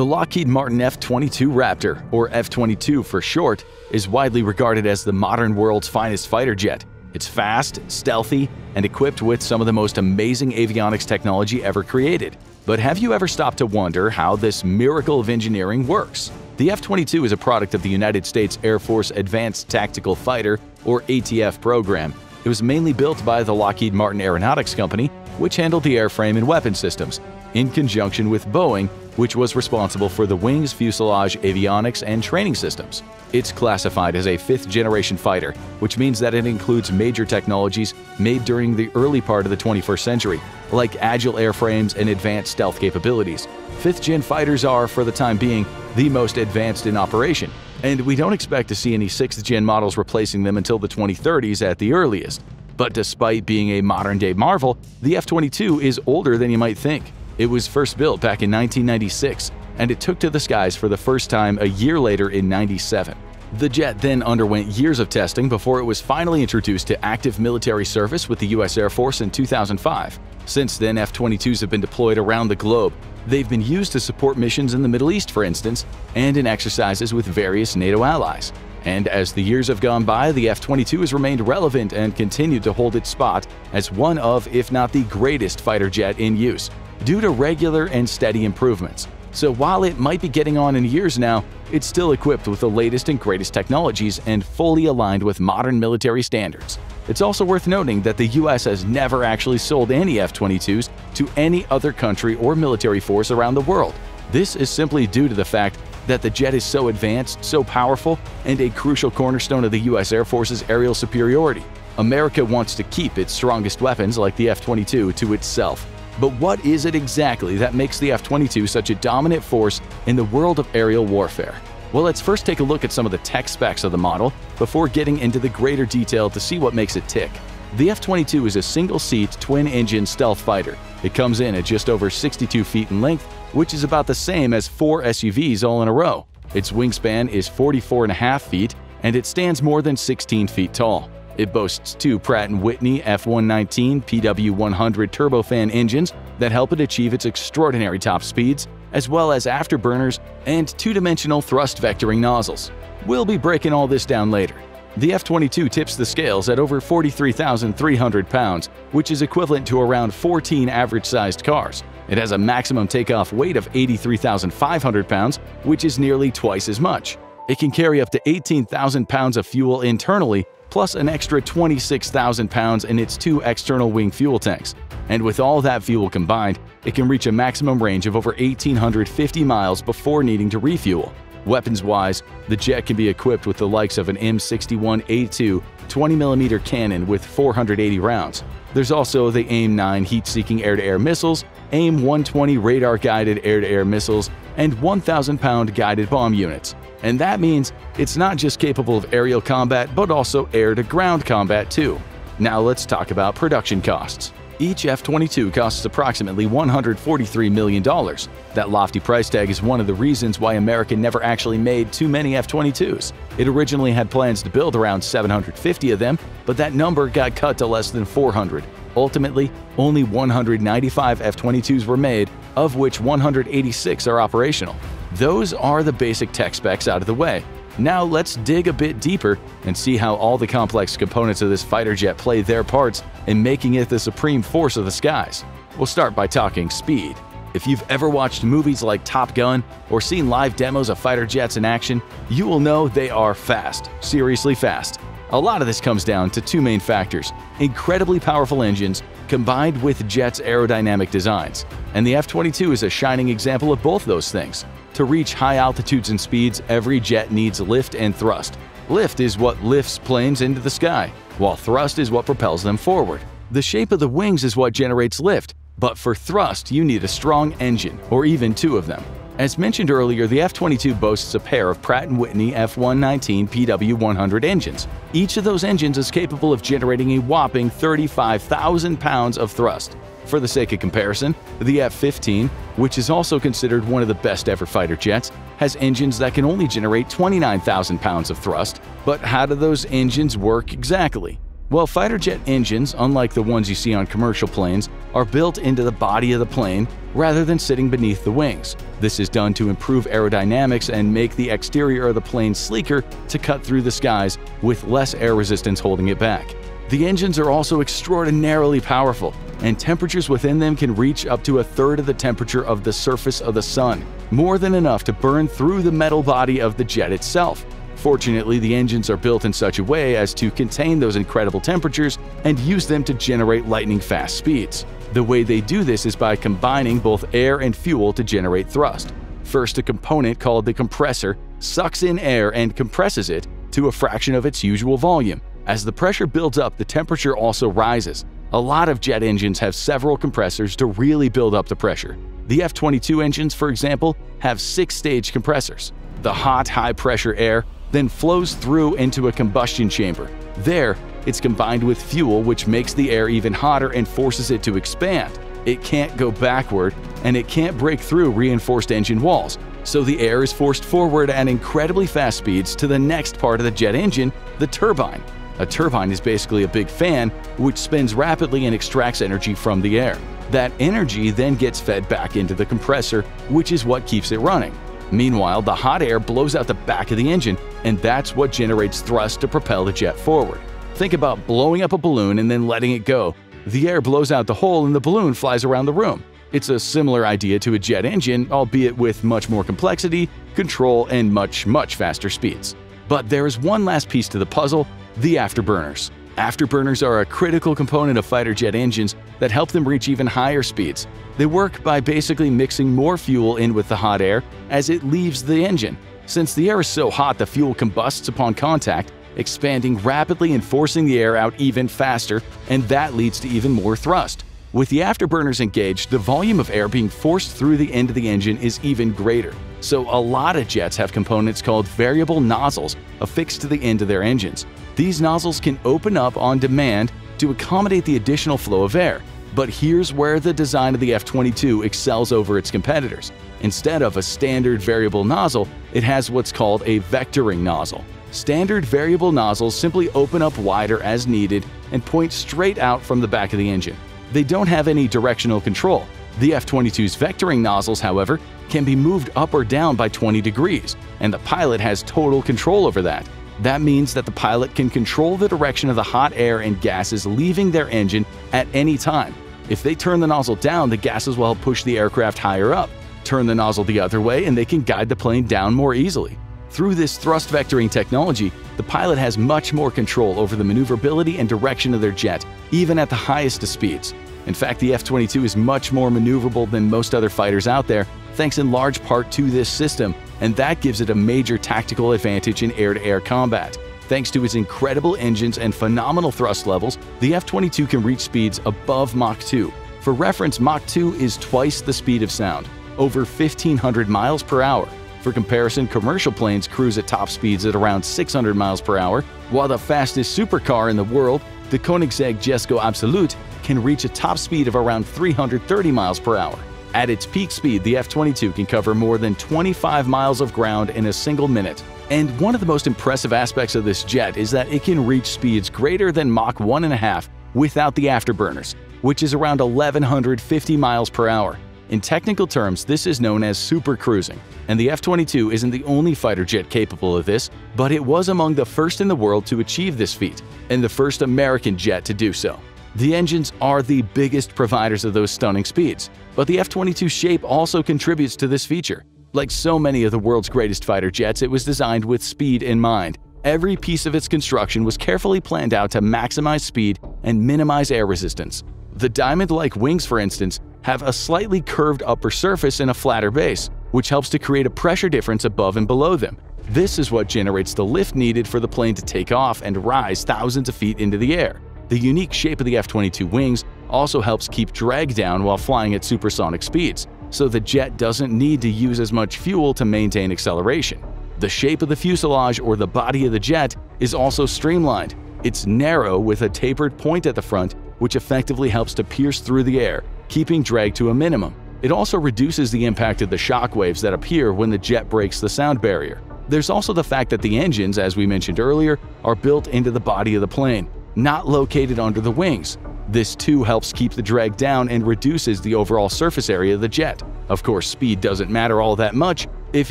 The Lockheed Martin F-22 Raptor, or F-22 for short, is widely regarded as the modern world's finest fighter jet. It's fast, stealthy, and equipped with some of the most amazing avionics technology ever created. But have you ever stopped to wonder how this miracle of engineering works? The F-22 is a product of the United States Air Force Advanced Tactical Fighter, or ATF program. It was mainly built by the Lockheed Martin Aeronautics Company, which handled the airframe and weapon systems, in conjunction with Boeing, which was responsible for the wings, fuselage, avionics, and training systems. It's classified as a fifth-generation fighter, which means that it includes major technologies made during the early part of the 21st century, like agile airframes and advanced stealth capabilities. Fifth-gen fighters are, for the time being, the most advanced in operation, and we don't expect to see any sixth-gen models replacing them until the 2030s at the earliest. But despite being a modern-day marvel, the F-22 is older than you might think. It was first built back in 1996, and it took to the skies for the first time a year later in 97. The jet then underwent years of testing before it was finally introduced to active military service with the U.S. Air Force in 2005. Since then, F-22s have been deployed around the globe. They've been used to support missions in the Middle East, for instance, and in exercises with various NATO allies. And as the years have gone by, the F-22 has remained relevant and continued to hold its spot as one of, if not the greatest fighter jet in use, due to regular and steady improvements. So while it might be getting on in years now, it's still equipped with the latest and greatest technologies and fully aligned with modern military standards. It's also worth noting that the US has never actually sold any F-22s to any other country or military force around the world. This is simply due to the fact that the jet is so advanced, so powerful, and a crucial cornerstone of the US Air Force's aerial superiority. America wants to keep its strongest weapons like the F-22 to itself. But what is it exactly that makes the F-22 such a dominant force in the world of aerial warfare? Well, let's first take a look at some of the tech specs of the model before getting into the greater detail to see what makes it tick. The F-22 is a single-seat, twin-engine stealth fighter. It comes in at just over 62 feet in length, which is about the same as four SUVs all in a row. Its wingspan is 44.5 feet, and it stands more than 16 feet tall. It boasts two Pratt & Whitney F119 PW100 turbofan engines that help it achieve its extraordinary top speeds, as well as afterburners and two-dimensional thrust vectoring nozzles. We'll be breaking all this down later. The F-22 tips the scales at over 43,300 pounds, which is equivalent to around 14 average-sized cars. It has a maximum takeoff weight of 83,500 pounds, which is nearly twice as much. It can carry up to 18,000 pounds of fuel internally plus an extra 26,000 pounds in its two external wing fuel tanks. And with all that fuel combined, it can reach a maximum range of over 1,850 miles before needing to refuel. Weapons-wise, the jet can be equipped with the likes of an M61A2 20mm cannon with 480 rounds. There's also the AIM-9 heat-seeking air-to-air missiles, AIM-120 radar-guided air-to-air missiles, and 1,000-pound guided bomb units. And that means it's not just capable of aerial combat, but also air-to-ground combat too. Now let's talk about production costs. Each F-22 costs approximately $143 million. That lofty price tag is one of the reasons why America never actually made too many F-22s. It originally had plans to build around 750 of them, but that number got cut to less than 400. Ultimately, only 195 F-22s were made, of which 186 are operational. Those are the basic tech specs out of the way. Now let's dig a bit deeper and see how all the complex components of this fighter jet play their parts in making it the supreme force of the skies. We'll start by talking speed. If you've ever watched movies like Top Gun or seen live demos of fighter jets in action, you will know they are fast, seriously fast. A lot of this comes down to two main factors incredibly powerful engines combined with jet's aerodynamic designs. And the F 22 is a shining example of both those things. To reach high altitudes and speeds, every jet needs lift and thrust. Lift is what lifts planes into the sky, while thrust is what propels them forward. The shape of the wings is what generates lift, but for thrust you need a strong engine, or even two of them. As mentioned earlier, the F-22 boasts a pair of Pratt & Whitney F119 PW100 engines. Each of those engines is capable of generating a whopping 35,000 pounds of thrust. For the sake of comparison, the F-15, which is also considered one of the best ever fighter jets, has engines that can only generate 29,000 pounds of thrust. But how do those engines work exactly? Well, fighter jet engines, unlike the ones you see on commercial planes, are built into the body of the plane rather than sitting beneath the wings. This is done to improve aerodynamics and make the exterior of the plane sleeker to cut through the skies with less air resistance holding it back. The engines are also extraordinarily powerful, and temperatures within them can reach up to a third of the temperature of the surface of the sun, more than enough to burn through the metal body of the jet itself. Fortunately, the engines are built in such a way as to contain those incredible temperatures and use them to generate lightning-fast speeds. The way they do this is by combining both air and fuel to generate thrust. First, a component called the compressor sucks in air and compresses it to a fraction of its usual volume. As the pressure builds up, the temperature also rises. A lot of jet engines have several compressors to really build up the pressure. The F-22 engines, for example, have six-stage compressors. The hot, high-pressure air then flows through into a combustion chamber. There, it's combined with fuel which makes the air even hotter and forces it to expand. It can't go backward, and it can't break through reinforced engine walls, so the air is forced forward at incredibly fast speeds to the next part of the jet engine, the turbine. A turbine is basically a big fan which spins rapidly and extracts energy from the air. That energy then gets fed back into the compressor, which is what keeps it running. Meanwhile, the hot air blows out the back of the engine, and that's what generates thrust to propel the jet forward. Think about blowing up a balloon and then letting it go. The air blows out the hole and the balloon flies around the room. It's a similar idea to a jet engine, albeit with much more complexity, control, and much, much faster speeds. But there is one last piece to the puzzle the afterburners. Afterburners are a critical component of fighter jet engines that help them reach even higher speeds. They work by basically mixing more fuel in with the hot air as it leaves the engine. Since the air is so hot, the fuel combusts upon contact, expanding rapidly and forcing the air out even faster, and that leads to even more thrust. With the afterburners engaged, the volume of air being forced through the end of the engine is even greater. So a lot of jets have components called variable nozzles affixed to the end of their engines. These nozzles can open up on demand to accommodate the additional flow of air. But here's where the design of the F-22 excels over its competitors. Instead of a standard variable nozzle, it has what's called a vectoring nozzle. Standard variable nozzles simply open up wider as needed and point straight out from the back of the engine. They don't have any directional control. The F-22's vectoring nozzles, however, can be moved up or down by 20 degrees, and the pilot has total control over that. That means that the pilot can control the direction of the hot air and gases leaving their engine at any time. If they turn the nozzle down, the gases will help push the aircraft higher up. Turn the nozzle the other way and they can guide the plane down more easily. Through this thrust vectoring technology, the pilot has much more control over the maneuverability and direction of their jet, even at the highest of speeds. In fact, the F-22 is much more maneuverable than most other fighters out there, thanks in large part to this system, and that gives it a major tactical advantage in air-to-air combat. Thanks to its incredible engines and phenomenal thrust levels, the F-22 can reach speeds above Mach 2. For reference, Mach 2 is twice the speed of sound, over 1,500 miles per hour. For comparison, commercial planes cruise at top speeds at around 600 miles per hour, while the fastest supercar in the world, the Koenigsegg Jesko Absolute, can reach a top speed of around 330 miles per hour. At its peak speed, the F-22 can cover more than 25 miles of ground in a single minute. And one of the most impressive aspects of this jet is that it can reach speeds greater than Mach 1.5 without the afterburners, which is around 1150 miles per hour. In technical terms, this is known as super cruising, and the F-22 isn't the only fighter jet capable of this, but it was among the first in the world to achieve this feat, and the first American jet to do so. The engines are the biggest providers of those stunning speeds, but the F-22 shape also contributes to this feature. Like so many of the world's greatest fighter jets, it was designed with speed in mind. Every piece of its construction was carefully planned out to maximize speed and minimize air resistance. The diamond-like wings, for instance, have a slightly curved upper surface and a flatter base, which helps to create a pressure difference above and below them. This is what generates the lift needed for the plane to take off and rise thousands of feet into the air. The unique shape of the F-22 wings also helps keep drag down while flying at supersonic speeds, so the jet doesn't need to use as much fuel to maintain acceleration. The shape of the fuselage or the body of the jet is also streamlined. It's narrow with a tapered point at the front, which effectively helps to pierce through the air, keeping drag to a minimum. It also reduces the impact of the shock waves that appear when the jet breaks the sound barrier. There's also the fact that the engines, as we mentioned earlier, are built into the body of the plane, not located under the wings. This too helps keep the drag down and reduces the overall surface area of the jet. Of course, speed doesn't matter all that much if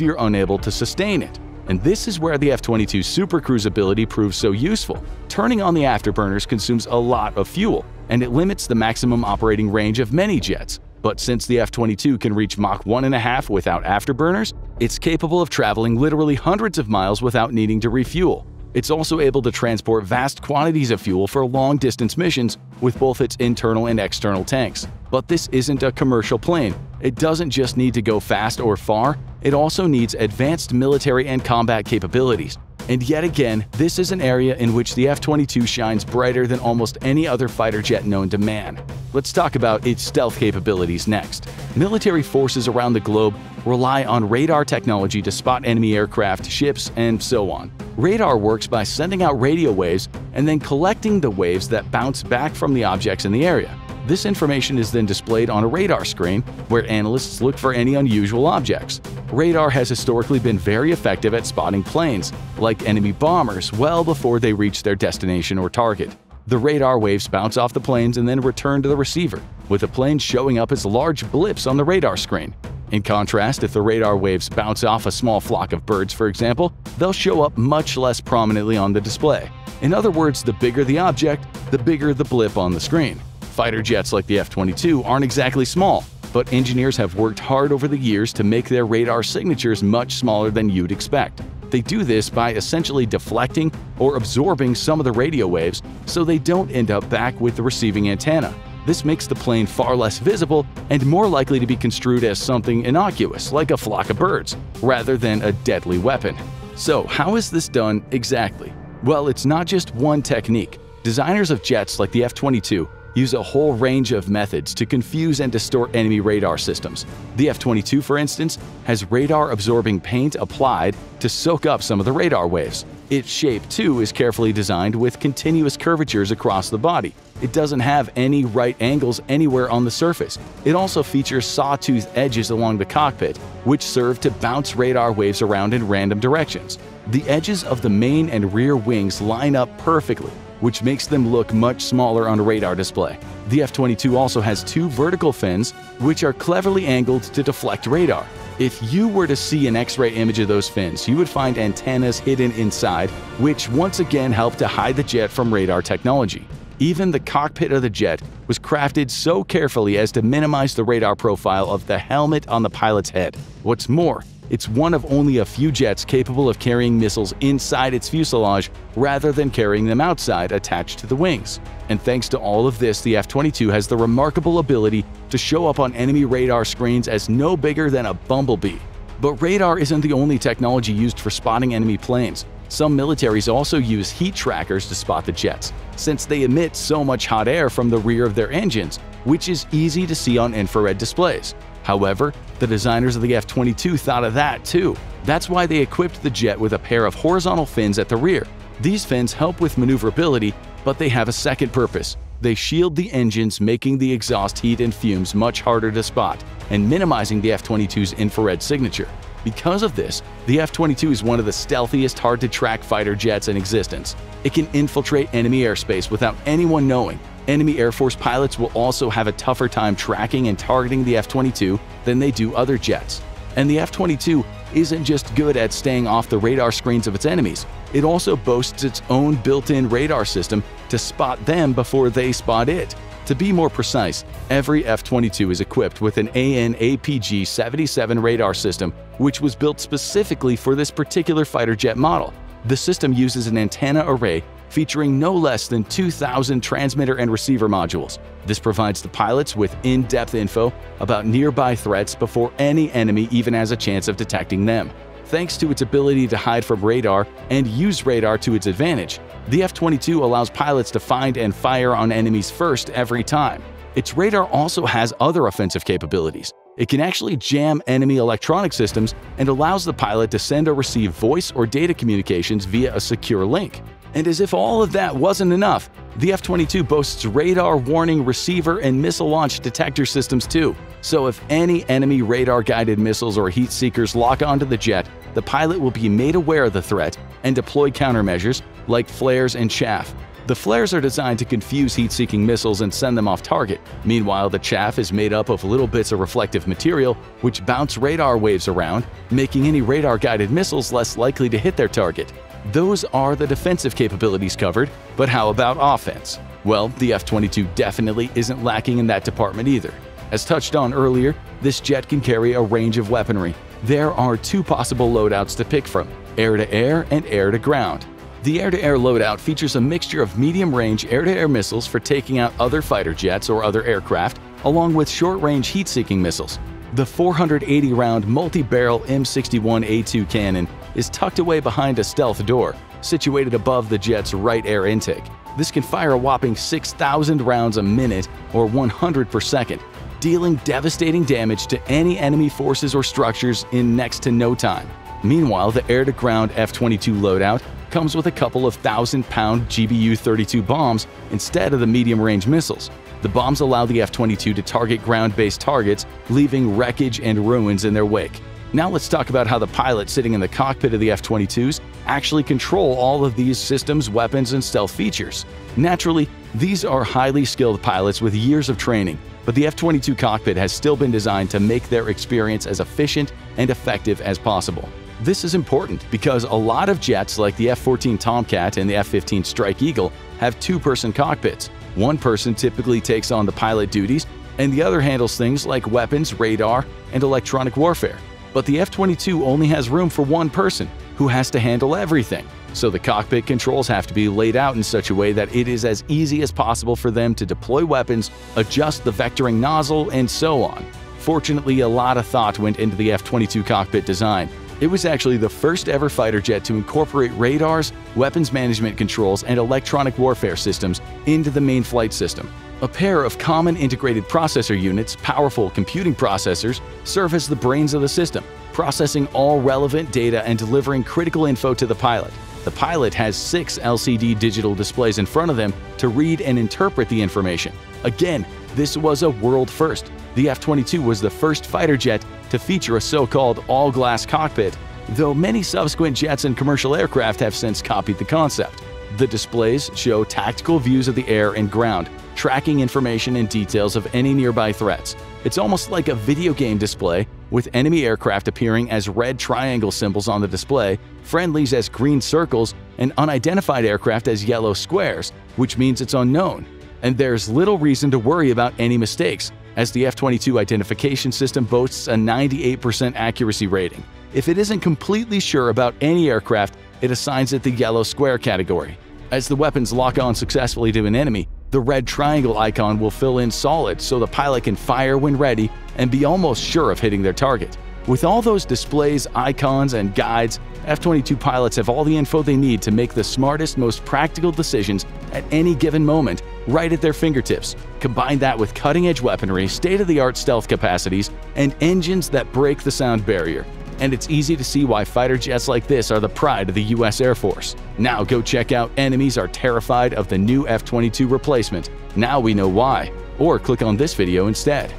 you're unable to sustain it. And this is where the F-22 Super Cruise ability proves so useful. Turning on the afterburners consumes a lot of fuel, and it limits the maximum operating range of many jets. But since the F-22 can reach Mach 1.5 without afterburners, it's capable of traveling literally hundreds of miles without needing to refuel. It's also able to transport vast quantities of fuel for long-distance missions with both its internal and external tanks. But this isn't a commercial plane. It doesn't just need to go fast or far, it also needs advanced military and combat capabilities. And yet again, this is an area in which the F-22 shines brighter than almost any other fighter jet known to man. Let's talk about its stealth capabilities next. Military forces around the globe rely on radar technology to spot enemy aircraft, ships, and so on. Radar works by sending out radio waves and then collecting the waves that bounce back from the objects in the area. This information is then displayed on a radar screen where analysts look for any unusual objects. Radar has historically been very effective at spotting planes, like enemy bombers, well before they reach their destination or target. The radar waves bounce off the planes and then return to the receiver, with the planes showing up as large blips on the radar screen. In contrast, if the radar waves bounce off a small flock of birds, for example, they'll show up much less prominently on the display. In other words, the bigger the object, the bigger the blip on the screen. Fighter jets like the F-22 aren't exactly small, but engineers have worked hard over the years to make their radar signatures much smaller than you'd expect. They do this by essentially deflecting or absorbing some of the radio waves so they don't end up back with the receiving antenna. This makes the plane far less visible and more likely to be construed as something innocuous, like a flock of birds, rather than a deadly weapon. So how is this done exactly? Well, it's not just one technique. Designers of jets like the F-22 use a whole range of methods to confuse and distort enemy radar systems. The F-22, for instance, has radar-absorbing paint applied to soak up some of the radar waves. Its shape, too, is carefully designed with continuous curvatures across the body. It doesn't have any right angles anywhere on the surface. It also features sawtooth edges along the cockpit, which serve to bounce radar waves around in random directions. The edges of the main and rear wings line up perfectly, which makes them look much smaller on a radar display. The F-22 also has two vertical fins, which are cleverly angled to deflect radar. If you were to see an X-ray image of those fins, you would find antennas hidden inside, which once again help to hide the jet from radar technology. Even the cockpit of the jet was crafted so carefully as to minimize the radar profile of the helmet on the pilot's head. What's more, it's one of only a few jets capable of carrying missiles inside its fuselage rather than carrying them outside attached to the wings. And thanks to all of this, the F-22 has the remarkable ability to show up on enemy radar screens as no bigger than a bumblebee. But radar isn't the only technology used for spotting enemy planes. Some militaries also use heat trackers to spot the jets, since they emit so much hot air from the rear of their engines, which is easy to see on infrared displays. However, the designers of the F-22 thought of that too. That's why they equipped the jet with a pair of horizontal fins at the rear. These fins help with maneuverability, but they have a second purpose. They shield the engines, making the exhaust heat and fumes much harder to spot, and minimizing the F-22's infrared signature. Because of this, the F-22 is one of the stealthiest, hard-to-track fighter jets in existence. It can infiltrate enemy airspace without anyone knowing, Enemy Air Force pilots will also have a tougher time tracking and targeting the F-22 than they do other jets. And the F-22 isn't just good at staying off the radar screens of its enemies, it also boasts its own built-in radar system to spot them before they spot it. To be more precise, every F-22 is equipped with an AN/APG-77 radar system, which was built specifically for this particular fighter jet model. The system uses an antenna array featuring no less than 2,000 transmitter and receiver modules. This provides the pilots with in-depth info about nearby threats before any enemy even has a chance of detecting them. Thanks to its ability to hide from radar and use radar to its advantage, the F-22 allows pilots to find and fire on enemies first every time. Its radar also has other offensive capabilities. It can actually jam enemy electronic systems and allows the pilot to send or receive voice or data communications via a secure link. And as if all of that wasn't enough, the F-22 boasts radar warning receiver and missile launch detector systems too. So if any enemy radar-guided missiles or heat seekers lock onto the jet, the pilot will be made aware of the threat and deploy countermeasures like flares and chaff. The flares are designed to confuse heat-seeking missiles and send them off target. Meanwhile, the chaff is made up of little bits of reflective material which bounce radar waves around, making any radar-guided missiles less likely to hit their target. Those are the defensive capabilities covered, but how about offense? Well, the F-22 definitely isn't lacking in that department either. As touched on earlier, this jet can carry a range of weaponry. There are two possible loadouts to pick from, air-to-air -air and air-to-ground. The air-to-air loadout features a mixture of medium-range air-to-air missiles for taking out other fighter jets or other aircraft, along with short-range heat-seeking missiles. The 480-round multi-barrel M61A2 cannon is tucked away behind a stealth door, situated above the jet's right air intake. This can fire a whopping 6,000 rounds a minute or 100 per second, dealing devastating damage to any enemy forces or structures in next to no time. Meanwhile, the air-to-ground F-22 loadout comes with a couple of thousand-pound GBU-32 bombs instead of the medium-range missiles. The bombs allow the F-22 to target ground-based targets, leaving wreckage and ruins in their wake. Now let's talk about how the pilots sitting in the cockpit of the F-22s actually control all of these systems, weapons, and stealth features. Naturally, these are highly skilled pilots with years of training, but the F-22 cockpit has still been designed to make their experience as efficient and effective as possible. This is important because a lot of jets like the F-14 Tomcat and the F-15 Strike Eagle have two-person cockpits. One person typically takes on the pilot duties, and the other handles things like weapons, radar, and electronic warfare. But the F-22 only has room for one person, who has to handle everything. So the cockpit controls have to be laid out in such a way that it is as easy as possible for them to deploy weapons, adjust the vectoring nozzle, and so on. Fortunately, a lot of thought went into the F-22 cockpit design, it was actually the first ever fighter jet to incorporate radars, weapons management controls, and electronic warfare systems into the main flight system. A pair of common integrated processor units, powerful computing processors, serve as the brains of the system, processing all relevant data and delivering critical info to the pilot. The pilot has six LCD digital displays in front of them to read and interpret the information. Again, this was a world first. The F-22 was the first fighter jet to feature a so-called all-glass cockpit, though many subsequent jets and commercial aircraft have since copied the concept. The displays show tactical views of the air and ground, tracking information and details of any nearby threats. It's almost like a video game display, with enemy aircraft appearing as red triangle symbols on the display, friendlies as green circles, and unidentified aircraft as yellow squares, which means it's unknown. And there's little reason to worry about any mistakes, as the F-22 identification system boasts a 98% accuracy rating. If it isn't completely sure about any aircraft, it assigns it the yellow square category. As the weapons lock on successfully to an enemy, the red triangle icon will fill in solid so the pilot can fire when ready and be almost sure of hitting their target. With all those displays, icons, and guides, F-22 pilots have all the info they need to make the smartest, most practical decisions at any given moment, right at their fingertips. Combine that with cutting-edge weaponry, state-of-the-art stealth capacities, and engines that break the sound barrier. And it's easy to see why fighter jets like this are the pride of the US Air Force. Now go check out Enemies Are Terrified of the New F-22 Replacement. Now we know why. Or click on this video instead.